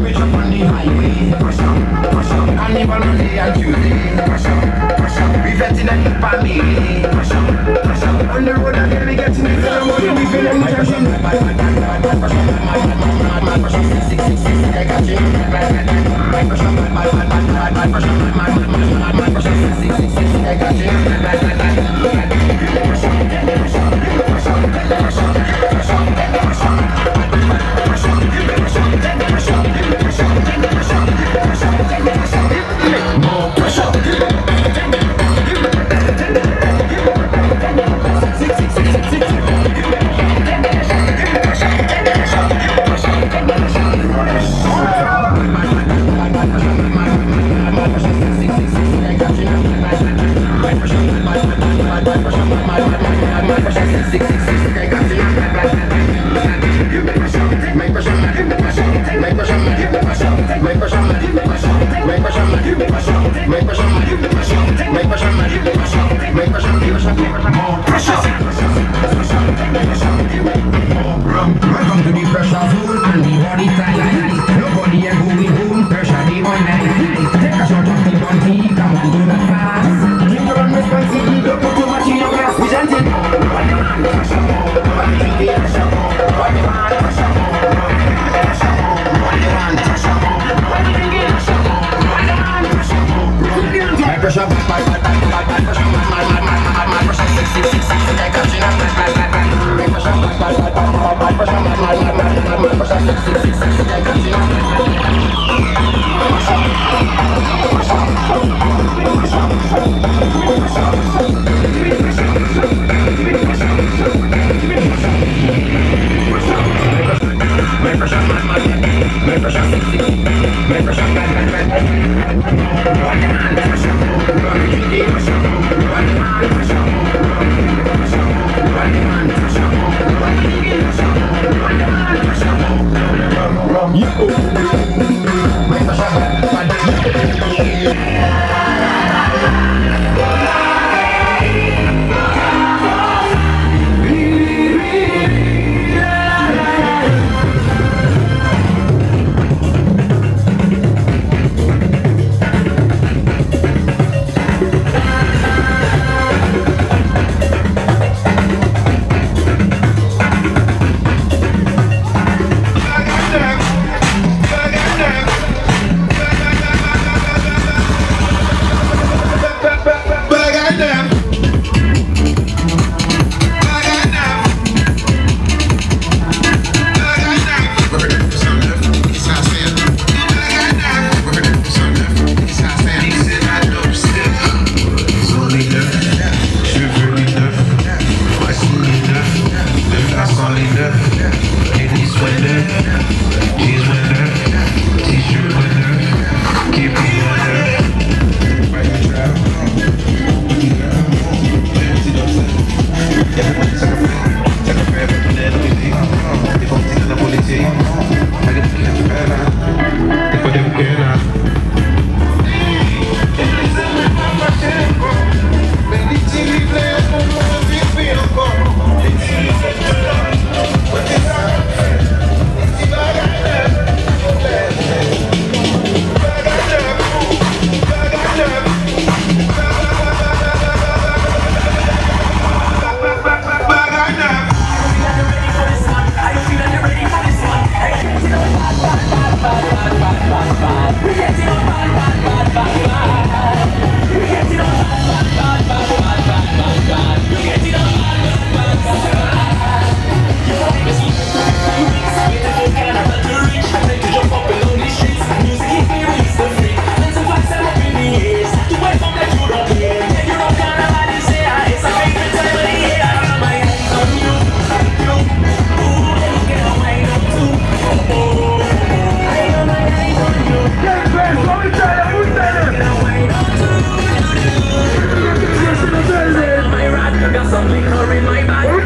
carriage up on the highway. Push up, push up, animal money and duty. Push up, push up, we vetting and hip on me. Push up, push up, on the road I'm really getting into the road. We feel in tension. Push up, push up, 66 Glory, my man.